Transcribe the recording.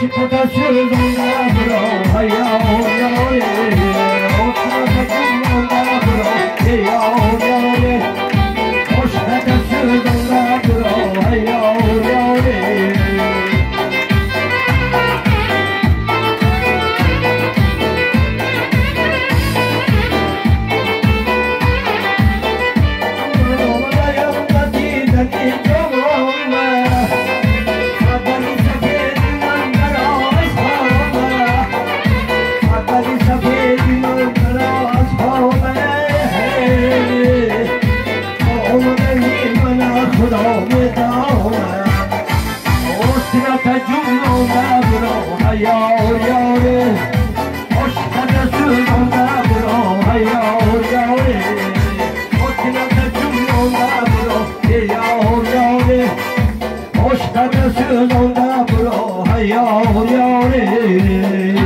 싶어 다시 울린다 Hallelujah.